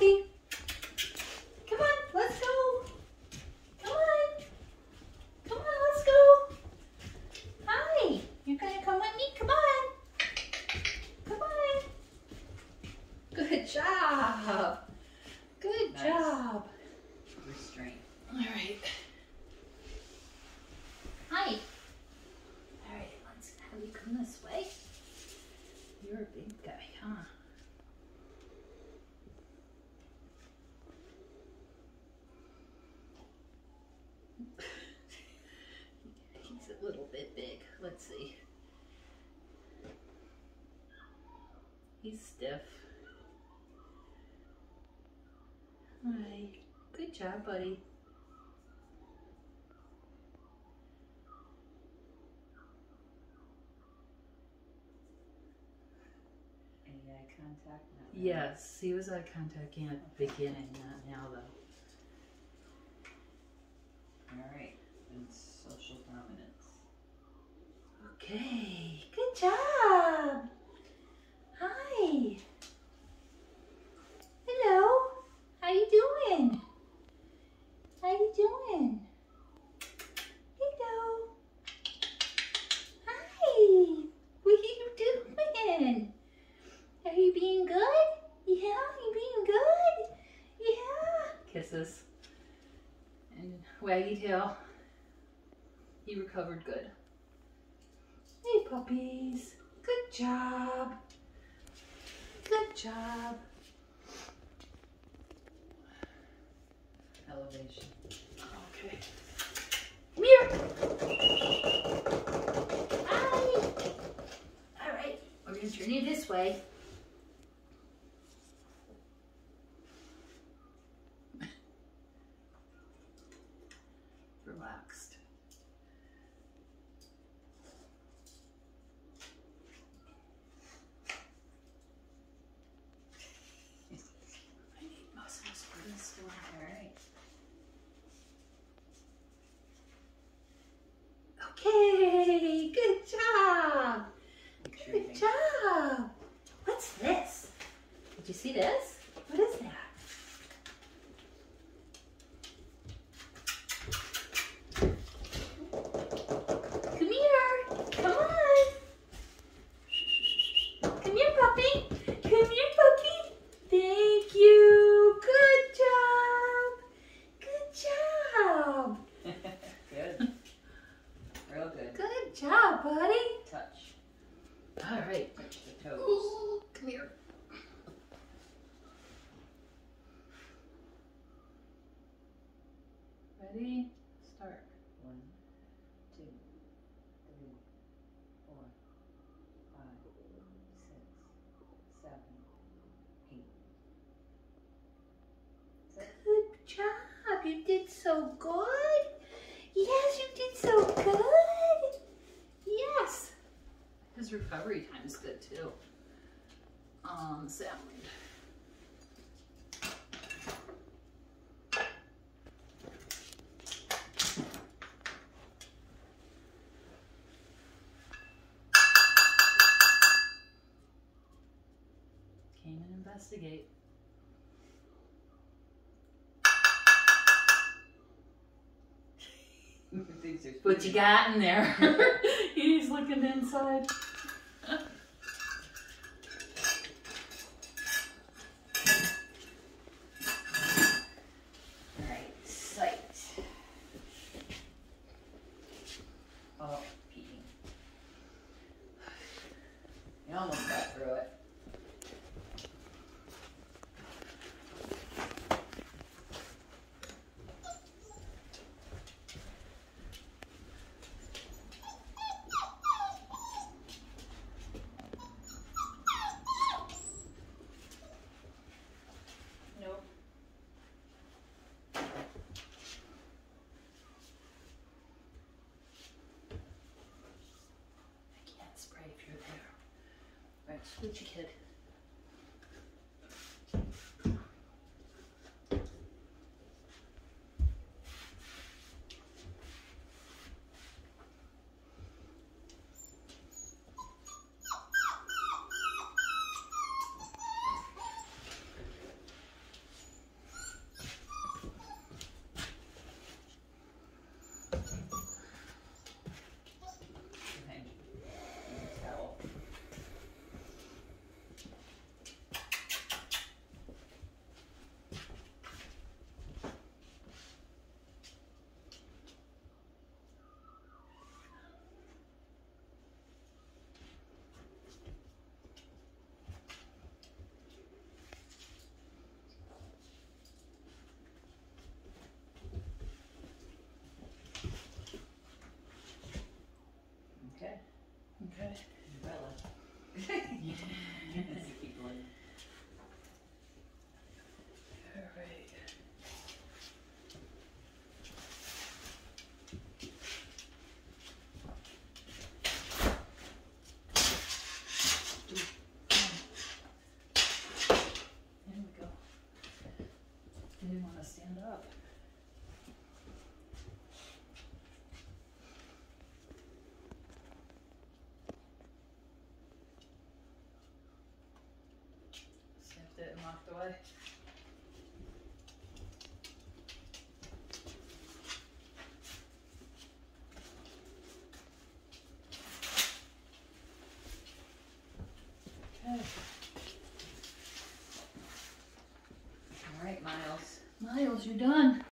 Come on, let's go. Come on. Come on, let's go. Hi, you're gonna come with me? Come on. Come on. Good job. Good nice. job. Restraint. All right. Hi. All right, let's have you come this way. You're a big guy, huh? Let's see. He's stiff. Hi. Good job, buddy. Any eye contact? Not really. Yes, he was eye contacting at the beginning, not now though. All right. And social dominance. Okay, good job. Hi. Hello. How you doing? How you doing? Hello. Hi. What are you doing? Are you being good? Yeah, you being good? Yeah. Kisses. And waggy tail. He recovered good. Puppies. Good job. Good job. Elevation. Okay. Come here. Hi. All right. We're going to turn you this way. Relaxed. I need muscles for this one. All right. Okay, good job. Make sure you Good make job. What's this? Did you see this? What is that? Come here. Come on. Come here, puppy. Come here, puppy. Thank you. Good job. Good job. good. Real good. Good job, buddy. Touch. All right. Touch the toes. Ooh, come here. Ready? Start. One, two, three, four, five, six, seven, eight. Good job. You did so good. Yes, you did so good. Yes. His recovery time is good too. Um, On sound. Came and investigate. What you got in there? He's looking inside. Right, kid. Walked away. Okay. All right, Miles. Miles, you're done.